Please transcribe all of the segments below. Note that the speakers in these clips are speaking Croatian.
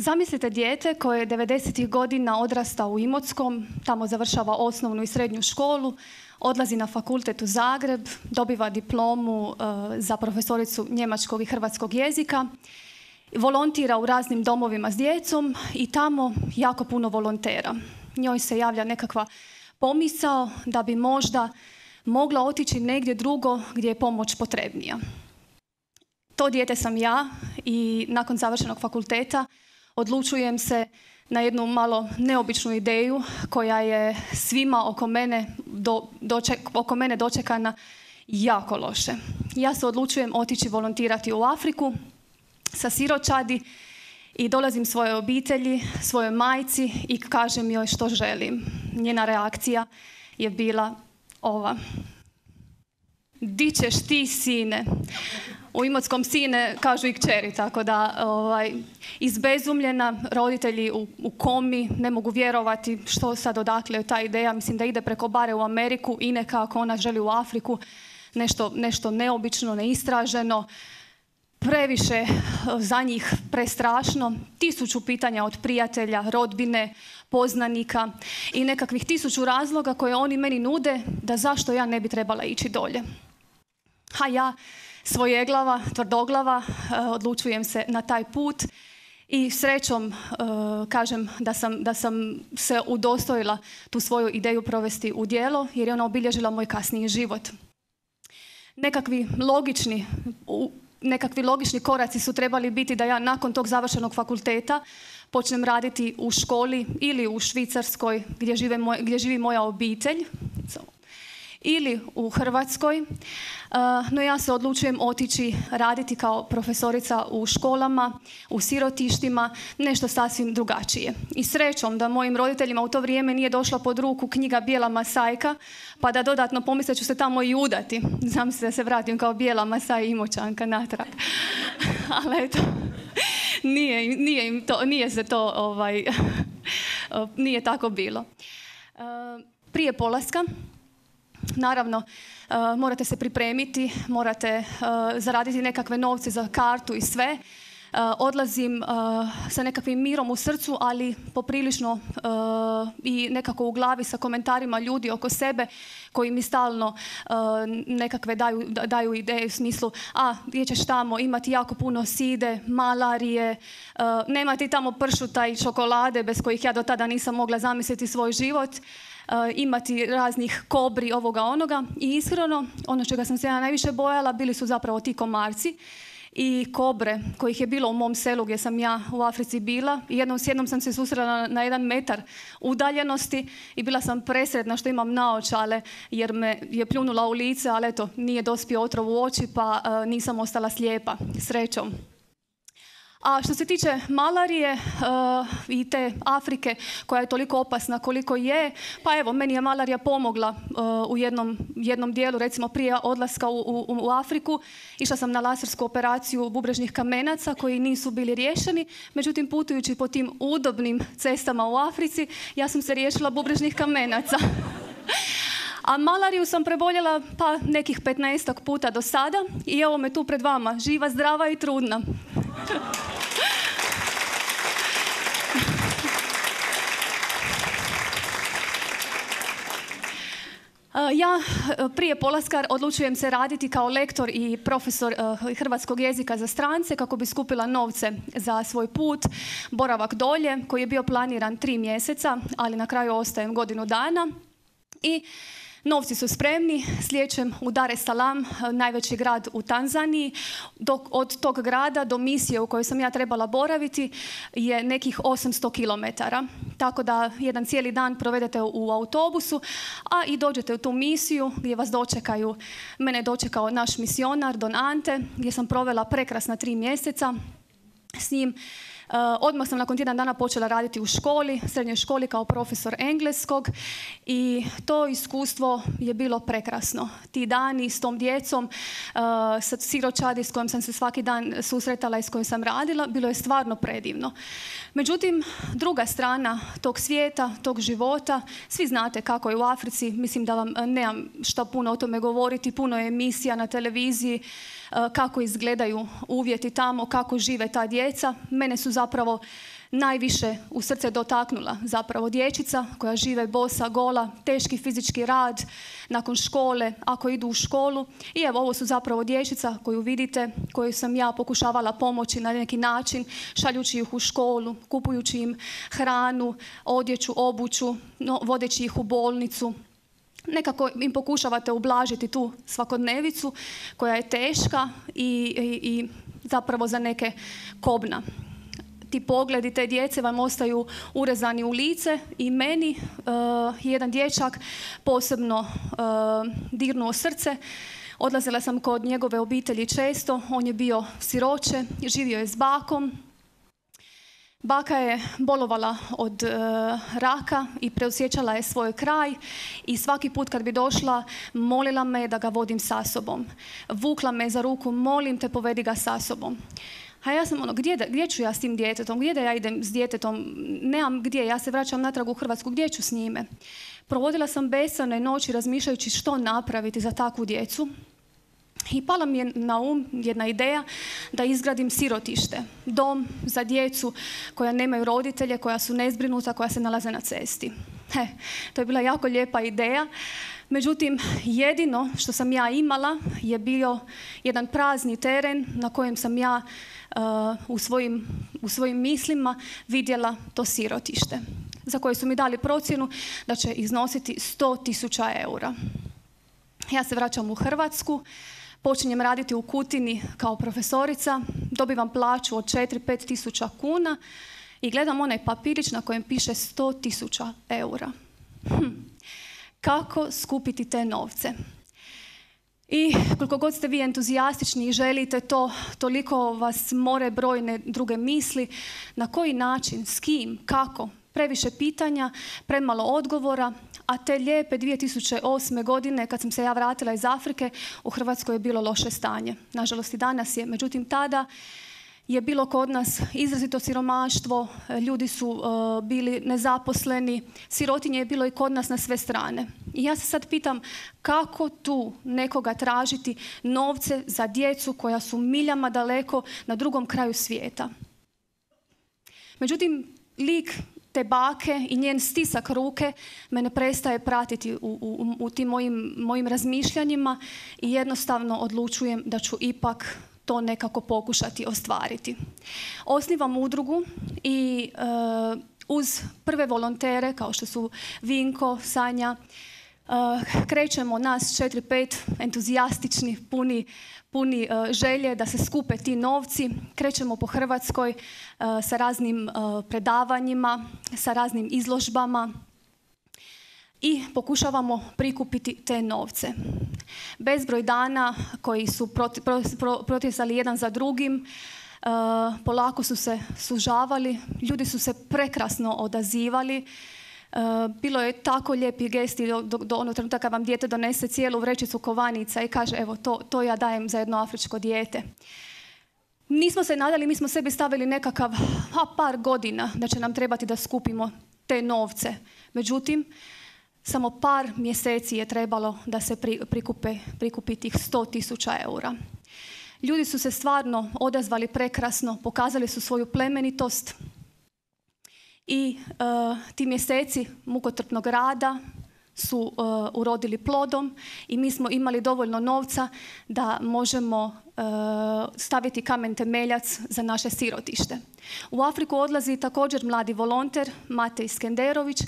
Zamislite dijete koje je 90. godina odrasta u Imotskom, tamo završava osnovnu i srednju školu, odlazi na fakultet u Zagreb, dobiva diplomu e, za profesoricu njemačkog i hrvatskog jezika, volontira u raznim domovima s djecom i tamo jako puno volontera. Njoj se javlja nekakva pomisao da bi možda mogla otići negdje drugo gdje je pomoć potrebnija. To dijete sam ja i nakon završenog fakulteta odlučujem se na jednu malo neobičnu ideju koja je svima oko mene, do, oko mene dočekana jako loše. Ja se odlučujem otići volontirati u Afriku sa siročadi i dolazim svojoj obitelji, svojoj majci i kažem joj što želim. Njena reakcija je bila ova. Di ćeš ti, sine? U Imotskom sine kažu i kćeri, tako da ovaj, izbezumljena, roditelji u, u, komi, ne mogu vjerovati što sad odakle je ta ideja. Mislim da ide preko bare u Ameriku i nekako ona želi u Afriku. Nešto, nešto neobično, neistraženo previše eh, za njih prestrašno, tisuću pitanja od prijatelja, rodbine, poznanika i nekakvih tisuću razloga koje oni meni nude da zašto ja ne bi trebala ići dolje. A ja svojeglava, tvrdoglava, eh, odlučujem se na taj put i srećom eh, kažem da sam, da sam se udostojila tu svoju ideju provesti u djelo jer je ona obilježila moj kasniji život. Nekakvi logični nekakvi logični koraci su trebali biti da ja nakon tog završenog fakulteta počnem raditi u školi ili u Švicarskoj gdje, žive gdje živi moja obitelj ili u Hrvatskoj, no ja se odlučujem otići raditi kao profesorica u školama, u sirotištima, nešto sasvim drugačije. I srećom da mojim roditeljima u to vrijeme nije došla pod ruku knjiga Bijela Masajka, pa da dodatno pomisle ću se tamo i udati. Znam se da se vratim kao Bijela Masaj Imoćanka natrag. Ali eto, nije, nije, to, nije se to, ovaj, nije tako bilo. Prije polaska Naravno, e, morate se pripremiti, morate e, zaraditi nekakve novce za kartu i sve. E, odlazim sa nekakvim mirom u srcu, ali poprilično i nekako u glavi sa komentarima ljudi oko sebe koji mi stalno nekakve daju, daju ideje u smislu a gdje ćeš tamo imati jako puno side, malarije, nema ti tamo pršuta i čokolade bez kojih ja do tada nisam mogla zamisliti svoj život. Eh, imati raznih kobri, ovoga onoga. I iskreno, ono čega sam se ja najviše bojala bili su zapravo ti komarci i kobre kojih je bilo u mom selu gdje sam ja u Africi bila. I jednom s jednom sam se susrela na, jedan metar udaljenosti i bila sam presretna što imam naočale jer me je pljunula u lice, ali eto, nije dospio otrov u oči pa eh, nisam ostala slijepa, srećom. A što se tiče malarije uh, i te Afrike koja je toliko opasna koliko je, pa evo, meni je malarija pomogla uh, u jednom, jednom dijelu, recimo prije odlaska u, u, u, Afriku. Išla sam na lasersku operaciju bubrežnih kamenaca koji nisu bili riješeni, međutim putujući po tim udobnim cestama u Africi, ja sam se riješila bubrežnih kamenaca. A malariju sam preboljela pa nekih 15 puta do sada i evo me tu pred vama, živa, zdrava i trudna. Ja prije polaska odlučujem se raditi kao lektor i profesor hrvatskog jezika za strance kako bi skupila novce za svoj put, boravak dolje koji je bio planiran tri mjeseca, ali na kraju ostajem godinu dana. I Novci su spremni, slijećem u Dar es Salaam, najveći grad u Tanzaniji. Dok od tog grada do misije u kojoj sam ja trebala boraviti je nekih 800 km. Tako da jedan cijeli dan provedete u autobusu, a i dođete u tu misiju gdje vas dočekaju. Mene je dočekao naš misionar Don Ante, gdje sam provela prekrasna tri mjeseca s njim odmah sam nakon tjedan dana počela raditi u školi, srednjoj školi kao profesor engleskog i to iskustvo je bilo prekrasno. Ti dani s tom djecom, eh, sa siročadi s kojom sam se svaki dan susretala i s kojim sam radila, bilo je stvarno predivno. Međutim, druga strana tog svijeta, tog života, svi znate kako je u Africi, mislim da vam eh, nemam što puno o tome govoriti, puno je emisija na televiziji, kako izgledaju uvjeti tamo, kako žive ta djeca. Mene su zapravo najviše u srce dotaknula zapravo dječica koja žive bosa, gola, teški fizički rad nakon škole, ako idu u školu. I evo, ovo su zapravo dječica koju vidite, koju sam ja pokušavala pomoći na neki način, šaljući ih u školu, kupujući im hranu, odjeću, obuću, no, vodeći ih u bolnicu, nekako im pokušavate ublažiti tu svakodnevicu koja je teška i, i, i zapravo za neke kobna ti pogledi te djece vam ostaju urezani u lice i meni uh, jedan dječak posebno uh, dirnuo srce. Odlazila sam kod njegove obitelji često, on je bio siroče, živio je s bakom. Baka je bolovala od uh, raka i preosjećala je svoj kraj i svaki put kad bi došla molila me da ga vodim sa sobom. Vukla me za ruku, molim te povedi ga sa sobom. A ja sam ono, gdje, gdje ću ja s tim djetetom, gdje da ja idem s djetetom, nemam gdje, ja se vraćam natrag u Hrvatsku, gdje ću s njime? Provodila sam besane noći razmišljajući što napraviti za takvu djecu. I pala mi je na um jedna ideja da izgradim sirotište, dom za djecu koja nemaju roditelje, koja su nezbrinuta, koja se nalaze na cesti. He, to je bila jako lijepa ideja. Međutim, jedino što sam ja imala je bio jedan prazni teren na kojem sam ja u, svojim, u svojim mislima vidjela to sirotište za koje su mi dali procjenu da će iznositi 100 tisuća eura. Ja se vraćam u Hrvatsku, počinjem raditi u Kutini kao profesorica, dobivam plaću od 4-5 tisuća kuna i gledam onaj papirić na kojem piše 100 tisuća eura. Hm. Kako skupiti te novce? I koliko god ste vi entuzijastični i želite to, toliko vas more brojne druge misli. Na koji način, s kim, kako? Previše pitanja, premalo odgovora, a te lijepe 2008. godine kad sam se ja vratila iz Afrike u Hrvatskoj je bilo loše stanje. Nažalost i danas je. Međutim, tada je bilo kod nas izrazito siromaštvo, ljudi su uh, bili nezaposleni, sirotinje je bilo i kod nas na sve strane. I ja se sad pitam kako tu nekoga tražiti novce za djecu koja su miljama daleko na drugom kraju svijeta. Međutim, lik te bake i njen stisak ruke me ne prestaje pratiti u, u, u tim mojim, mojim razmišljanjima i jednostavno odlučujem da ću ipak to nekako pokušati ostvariti. Osnivam udrugu i e, uz prve volontere kao što su Vinko, Sanja, krećemo nas 4-5 entuzijastični, puni, puni e, želje da se skupe ti novci. Krećemo po Hrvatskoj sa raznim predavanjima, sa raznim izložbama i pokušavamo prikupiti te novce bezbroj dana koji su protjesali jedan za drugim, polako su se sužavali, ljudi su se prekrasno odazivali, bilo je tako lijepi gesti do, onog trenutka kad vam dijete donese cijelu vrećicu kovanica i kaže evo to, to ja dajem za jedno afričko dijete. Nismo se nadali, mi smo sebi stavili nekakav par godina da će nam trebati da skupimo te novce. Međutim, samo par mjeseci je trebalo da se prikupe, prikupi tih 100 tisuća eura. Ljudi su se stvarno odazvali prekrasno, pokazali su svoju plemenitost i uh, ti mjeseci mukotrpnog rada su uh, urodili plodom i mi smo imali dovoljno novca da možemo uh, staviti kamen temeljac za naše sirotište. U Afriku odlazi također mladi volonter Matej Skenderović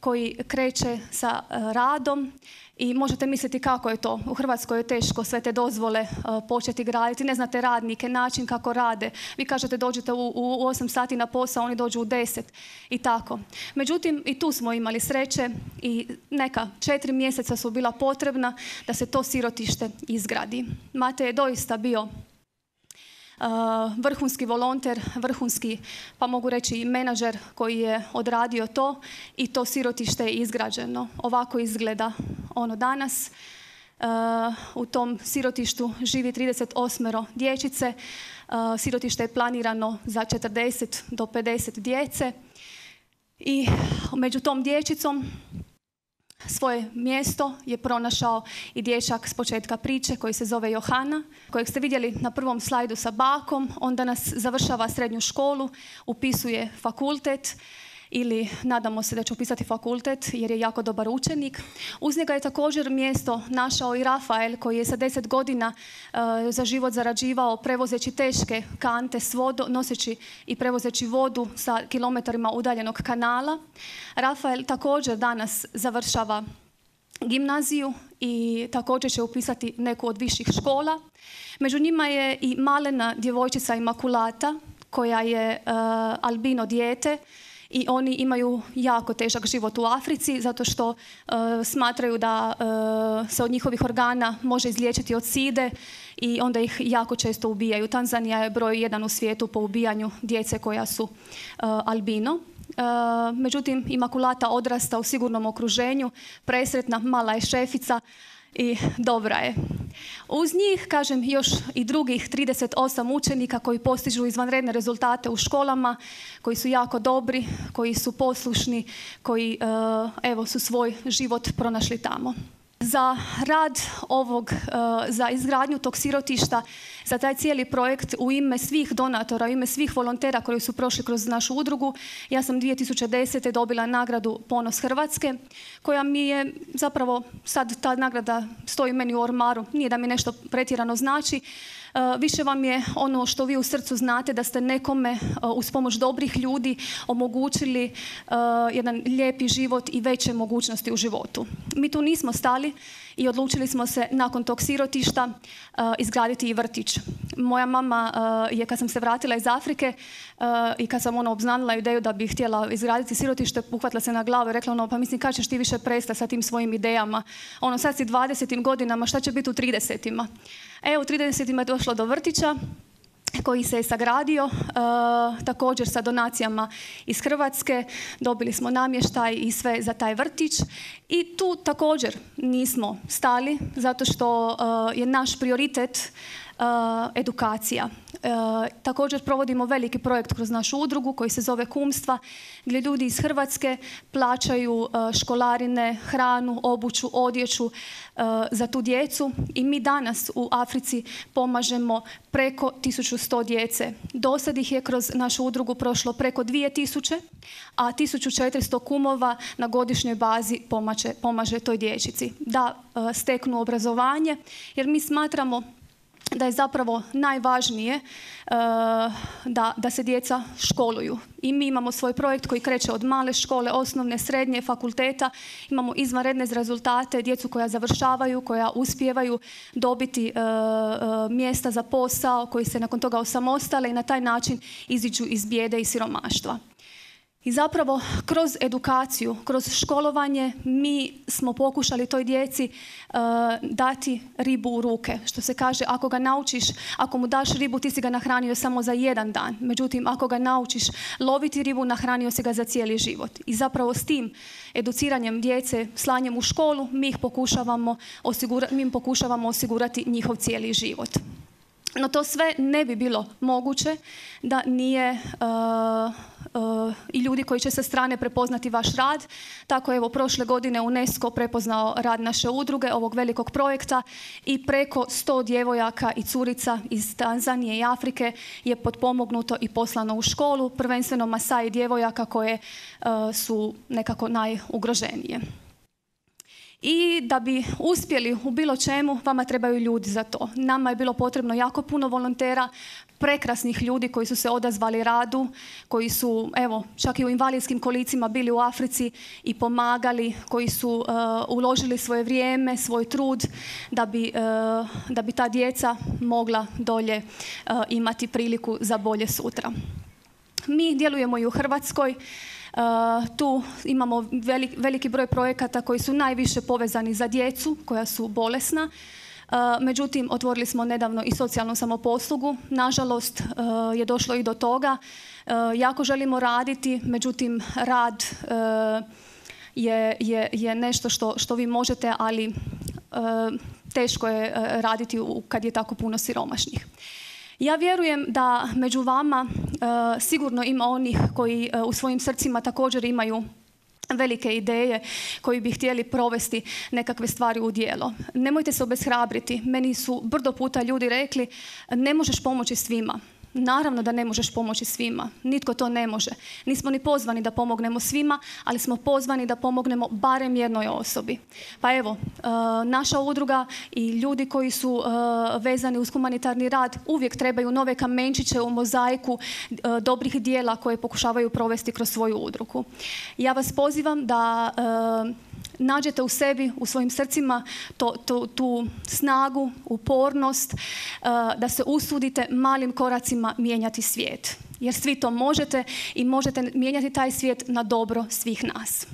koji kreće sa e, radom i možete misliti kako je to. U Hrvatskoj je teško sve te dozvole e, početi graditi. Ne znate radnike, način kako rade. Vi kažete dođete u, u 8 sati na posao, oni dođu u 10 i tako. Međutim, i tu smo imali sreće i neka četiri mjeseca su bila potrebna da se to sirotište izgradi. Mate je doista bio vrhunski volonter, vrhunski, pa mogu reći i menadžer koji je odradio to i to sirotište je izgrađeno. Ovako izgleda ono danas. u tom sirotištu živi 38 dječice. sirotište je planirano za 40 do 50 djece. I među tom dječicom Svoje mjesto je pronašao i dječak s početka priče koji se zove Johana, kojeg ste vidjeli na prvom slajdu sa bakom. On danas završava srednju školu, upisuje fakultet ili nadamo se da će upisati fakultet jer je jako dobar učenik. Uz njega je također mjesto našao i Rafael koji je sa deset godina e, za život zarađivao prevozeći teške kante s vodom, noseći i prevozeći vodu sa kilometrima udaljenog kanala. Rafael također danas završava gimnaziju i također će upisati neku od viših škola. Među njima je i malena djevojčica Imakulata koja je e, albino dijete i oni imaju jako težak život u Africi zato što e, smatraju da e, se od njihovih organa može izliječiti od side i onda ih jako često ubijaju. Tanzanija je broj jedan u svijetu po ubijanju djece koja su e, albino. Međutim, Imakulata odrasta u sigurnom okruženju, presretna, mala je šefica, i dobra je. Uz njih, kažem, još i drugih 38 učenika koji postižu izvanredne rezultate u školama, koji su jako dobri, koji su poslušni, koji eh, evo su svoj život pronašli tamo. Za rad ovog, eh, za izgradnju tog sirotišta, za taj cijeli projekt u ime svih donatora, u ime svih volontera koji su prošli kroz našu udrugu, ja sam 2010. dobila nagradu Ponos Hrvatske, koja mi je zapravo, sad ta nagrada stoji meni u ormaru, nije da mi nešto pretjerano znači, E, više vam je ono što vi u srcu znate da ste nekome e, uz pomoć dobrih ljudi omogućili e, jedan lijepi život i veće mogućnosti u životu. Mi tu nismo stali i odlučili smo se nakon tog sirotišta izgraditi i vrtić. Moja mama je kad sam se vratila iz Afrike i kad sam ono obznanila ideju da bi htjela izgraditi sirotište, uhvatila se na glavu i rekla ono pa mislim kad ćeš ti više prestati sa tim svojim idejama. Ono sad si 20. godinama, šta će biti u 30. E, u 30. je došlo do vrtića koji se je sagradio e, također sa donacijama iz Hrvatske. Dobili smo namještaj i sve za taj vrtić. I tu također nismo stali zato što e, je naš prioritet edukacija. Eh, također provodimo veliki projekt kroz našu udrugu koji se zove Kumstva gdje ljudi iz Hrvatske plaćaju eh, školarine, hranu, obuću, odjeću za tu djecu i mi danas u Africi pomažemo preko 1100 djece. Do sad ih je kroz našu udrugu prošlo preko 2000, a 1400 kumova na godišnjoj bazi pomaže, pomaže toj dječici da steknu obrazovanje jer mi smatramo da je zapravo najvažnije e, da, da se djeca školuju. I mi imamo svoj projekt koji kreće od male škole, osnovne, srednje, fakulteta. Imamo izvanredne rezultate, djecu koja završavaju, koja uspijevaju dobiti e, e, mjesta za posao, koji se nakon toga osamostale i na taj način iziđu iz bijede i siromaštva. I zapravo kroz edukaciju, kroz školovanje mi smo pokušali toj djeci e, dati ribu u ruke. Što se kaže, ako ga naučiš, ako mu daš ribu, ti si ga nahranio samo za jedan dan. Međutim, ako ga naučiš loviti ribu, nahranio si ga za cijeli život. I zapravo s tim educiranjem djece, slanjem u školu, mi ih pokušavamo, mi im pokušavamo osigurati njihov cijeli život. No to sve ne bi bilo moguće da nije e, i ljudi koji će sa strane prepoznati vaš rad. Tako evo prošle godine UNESCO prepoznao rad naše udruge, ovog velikog projekta i preko 100 djevojaka i curica iz Tanzanije i Afrike je potpomognuto i poslano u školu, prvenstveno Masai djevojaka koje e, su nekako najugroženije. I da bi uspjeli u bilo čemu, vama trebaju ljudi za to. Nama je bilo potrebno jako puno volontera, prekrasnih ljudi koji su se odazvali radu, koji su, evo, čak i u invalidskim kolicima bili u Africi i pomagali, koji su uh, uložili svoje vrijeme, svoj trud da bi, uh, da bi ta djeca mogla dolje uh, imati priliku za bolje sutra. Mi djelujemo i u Hrvatskoj. Tu imamo veliki broj projekata koji su najviše povezani za djecu koja su bolesna. Međutim, otvorili smo nedavno i socijalnu samoposlugu. Nažalost, je došlo i do toga. Jako želimo raditi, međutim, rad je nešto što, što vi možete, ali teško je raditi kad je tako puno siromašnih. Ja vjerujem da među vama e, sigurno ima onih koji e, u svojim srcima također imaju velike ideje koji bi htjeli provesti nekakve stvari u djelo. Nemojte se obeshrabriti. Meni su brdo puta ljudi rekli ne možeš pomoći svima. Naravno da ne možeš pomoći svima. Nitko to ne može. Nismo ni pozvani da pomognemo svima, ali smo pozvani da pomognemo barem jednoj osobi. Pa evo, e, naša udruga i ljudi koji su e, vezani uz humanitarni rad uvijek trebaju nove kamenčiće u mozaiku e, dobrih dijela koje pokušavaju provesti kroz svoju udrugu. Ja vas pozivam da nađete u sebi, u svojim srcima tu snagu, upornost, uh, da se usudite malim koracima mijenjati svijet. Jer svi to možete i možete mijenjati taj svijet na dobro svih nas.